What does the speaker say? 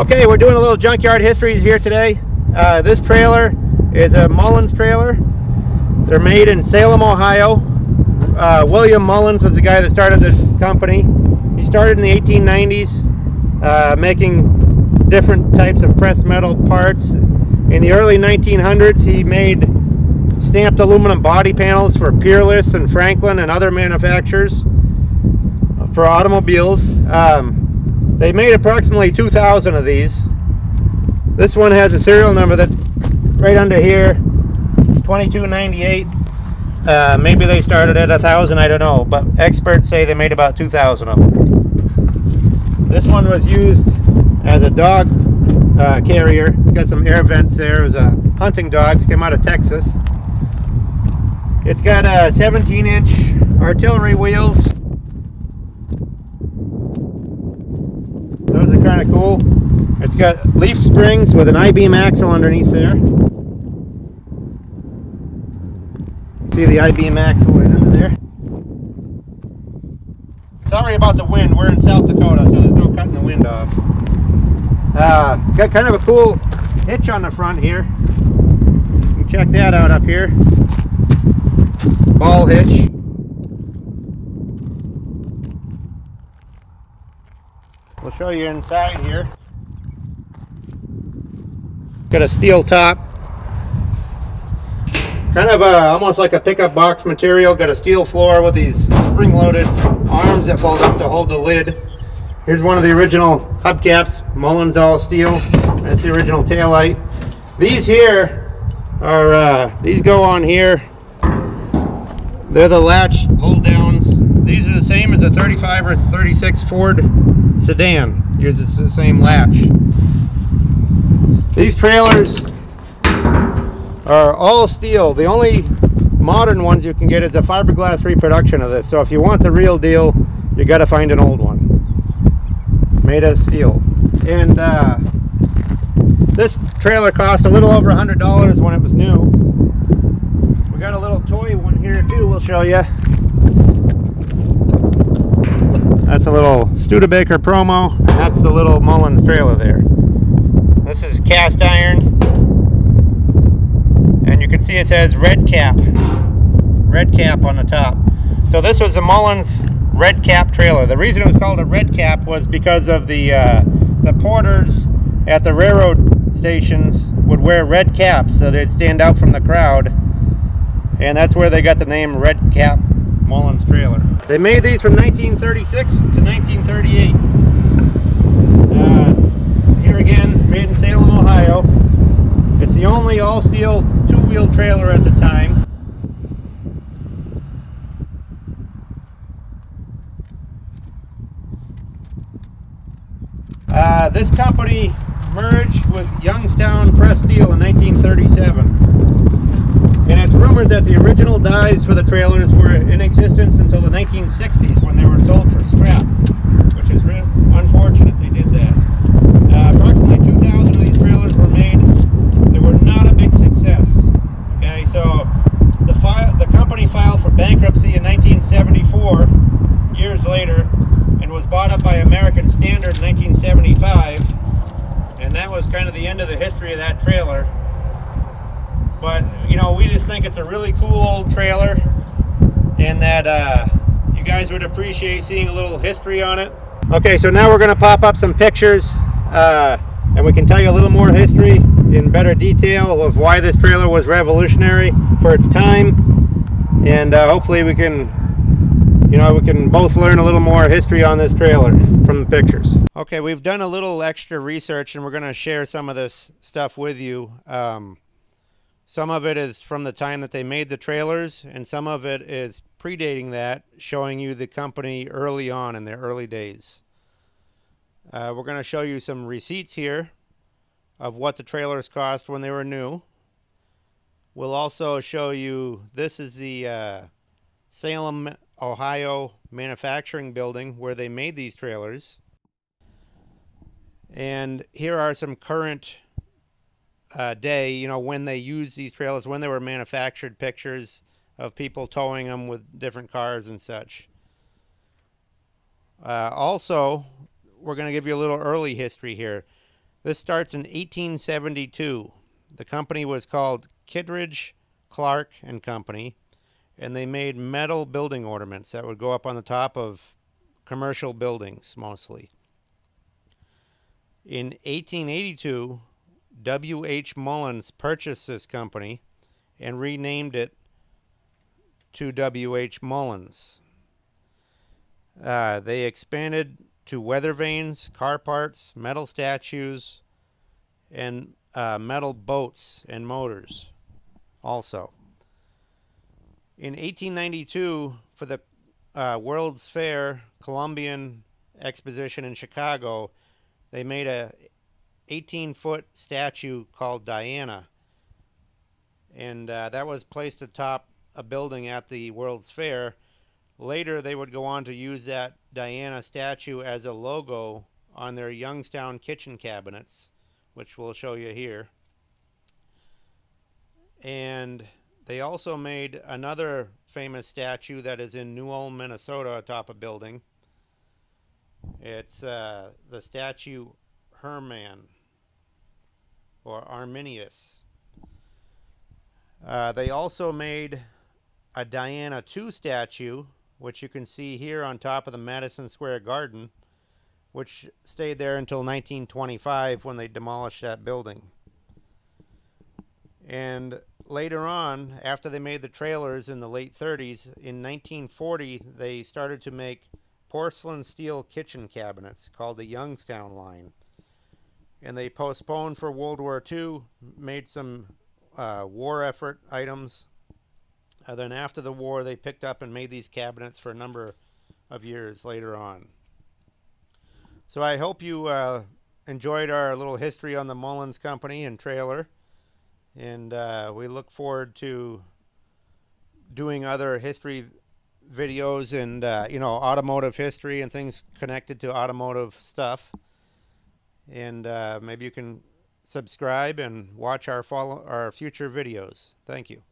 Okay, we're doing a little junkyard history here today. Uh, this trailer is a Mullins trailer. They're made in Salem, Ohio. Uh, William Mullins was the guy that started the company. He started in the 1890s uh, making different types of pressed metal parts. In the early 1900s, he made stamped aluminum body panels for Peerless and Franklin and other manufacturers for automobiles. Um, they made approximately 2,000 of these. This one has a serial number that's right under here, 2298. Uh, maybe they started at a thousand, I don't know, but experts say they made about 2,000 of them. This one was used as a dog uh, carrier. It's got some air vents there. It was a hunting dogs, came out of Texas. It's got uh, 17 inch artillery wheels. Those are kind of cool. It's got leaf springs with an I-beam axle underneath there. See the I-beam axle right under there. Sorry about the wind. We're in South Dakota, so there's no cutting the wind off. Uh, got kind of a cool hitch on the front here. Check that out up here. Ball hitch. We'll show you inside here. Got a steel top. Kind of a, almost like a pickup box material. Got a steel floor with these spring-loaded arms that fold up to hold the lid. Here's one of the original hubcaps, Mullins all steel. That's the original tail light. These here are, uh, these go on here. They're the latch hold downs. These are the same as a 35 or 36 Ford sedan. Uses the same latch. These trailers are all steel. The only modern ones you can get is a fiberglass reproduction of this. So if you want the real deal, you got to find an old one made out of steel. And uh, this trailer cost a little over a hundred dollars when it was new. We got a little toy one here too. We'll show you. That's a little Studebaker promo. And that's the little Mullins trailer there. This is cast iron. And you can see it says red cap. Red cap on the top. So this was a Mullins red cap trailer. The reason it was called a red cap was because of the uh, the porters at the railroad stations would wear red caps so they'd stand out from the crowd. And that's where they got the name Red Cap Mullins Trailer. They made these from 1936 to 1938. Uh, here again, made in Salem, Ohio. It's the only all-steel two-wheel trailer at the time. Uh, this company merged with Youngstown Press Steel in 1937. Rumored that the original dies for the trailers were in existence until the 1960s when they were sold for scrap, which is unfortunate they did that. Uh, approximately 2,000 of these trailers were made. They were not a big success. Okay, so the, file, the company filed for bankruptcy in 1974, years later, and was bought up by American Standard in 1975 and that was kind of the end of the history of that trailer but you know we just think it's a really cool old trailer and that uh, you guys would appreciate seeing a little history on it okay so now we're going to pop up some pictures uh, and we can tell you a little more history in better detail of why this trailer was revolutionary for its time and uh, hopefully we can you know, we can both learn a little more history on this trailer from the pictures. Okay, we've done a little extra research and we're going to share some of this stuff with you. Um, some of it is from the time that they made the trailers and some of it is predating that, showing you the company early on in their early days. Uh, we're going to show you some receipts here of what the trailers cost when they were new. We'll also show you, this is the uh, Salem Ohio manufacturing building where they made these trailers. And here are some current uh, day, you know, when they used these trailers, when they were manufactured pictures of people towing them with different cars and such. Uh, also, we're going to give you a little early history here. This starts in 1872. The company was called Kittredge, Clark and Company, and they made metal building ornaments that would go up on the top of commercial buildings mostly. In 1882, W.H. Mullins purchased this company and renamed it to W.H. Mullins. Uh, they expanded to weather vanes, car parts, metal statues, and uh, metal boats and motors also. In 1892, for the uh, World's Fair Columbian Exposition in Chicago, they made a 18 foot statue called Diana. And uh, that was placed atop a building at the World's Fair. Later, they would go on to use that Diana statue as a logo on their Youngstown kitchen cabinets, which we'll show you here. And they also made another famous statue that is in New Ulm, Minnesota, atop a building. It's uh, the statue Herman or Arminius. Uh, they also made a Diana II statue, which you can see here on top of the Madison Square Garden, which stayed there until 1925 when they demolished that building. And later on, after they made the trailers in the late 30s, in 1940, they started to make porcelain steel kitchen cabinets called the Youngstown line. And they postponed for World War II, made some uh, war effort items. And then after the war, they picked up and made these cabinets for a number of years later on. So I hope you uh, enjoyed our little history on the Mullins Company and trailer. And uh, we look forward to doing other history videos and, uh, you know, automotive history and things connected to automotive stuff. And uh, maybe you can subscribe and watch our follow our future videos. Thank you.